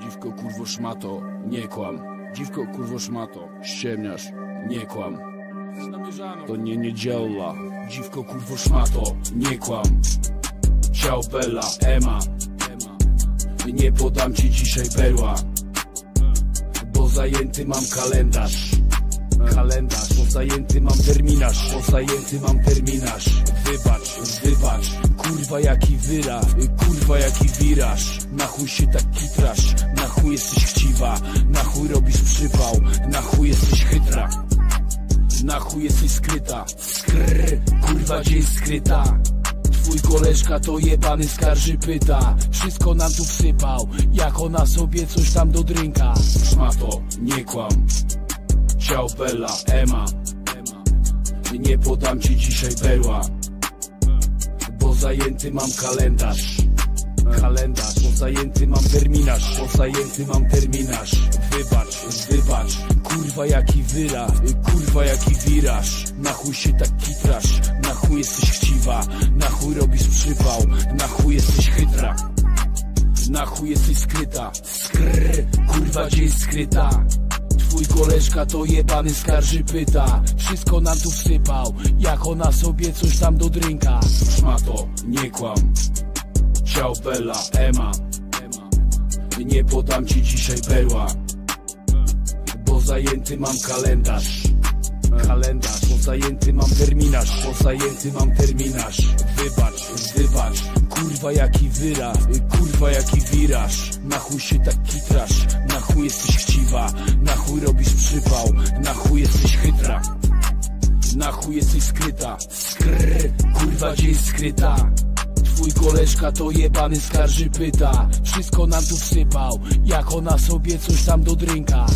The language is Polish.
Dziwko kurwo szmato, nie kłam. Dziwko kurwo szmato, ściemniasz, nie kłam. To nie niedziela. Dziwko kurwo szmato, nie kłam. Ciao Bella, Ema. Nie podam ci dzisiaj perła. Bo zajęty mam kalendarz. Kalendarz, bo zajęty mam terminarz, bo zajęty mam terminarz. Kurwa jaki wyra, kurwa jaki wiraż. Na chuj się tak kitrasz, na chuj jesteś chciwa, na chuj robisz przypał, na chuj jesteś chytra. Na chuj jesteś skryta, skrrr, kurwa gdzie jest skryta. Twój koleżka to jebany skarży pyta Wszystko nam tu wsypał Jak ona sobie coś tam do drinka Szmato, nie kłam Ciao Bella, Ema Nie podam ci dzisiaj berła Bo zajęty mam kalendarz. Kalendarz, bo zajęty mam terminarz. Bo zajęty mam terminarz. Wybacz, wybacz. Kurwa jaki wyra, kurwa jaki wiraż. Na chuj się tak kitrasz Na chuj jesteś chciwa. Na chuj robisz przypał. Na chuj jesteś chytra. Na chuj jesteś skryta. Skrrr, kurwa gdzie jest skryta Twój koleżka to jebany skarży pyta. Wszystko nam tu wsypał Jak ona sobie coś tam do drinka. Szmato, nie kłam. Ciao Bella, Ema Nie podam ci dzisiaj perła. Bo zajęty mam kalendarz. Kalendarz, bo zajęty mam terminarz. Bo zajęty mam terminarz. Wybacz, wybacz. Kurwa jaki wyra, kurwa jaki wiraż Na chuj się tak kitrasz Na chuj jesteś chciwa Na chuj robisz przypał. Na chuj jesteś chytra. Na chuj jesteś skryta. Skrrr, kurwa gdzie jest skryta? Twój koleżka to jebany skarży pyta. Wszystko nam tu wsypał Jak ona sobie coś tam do drinka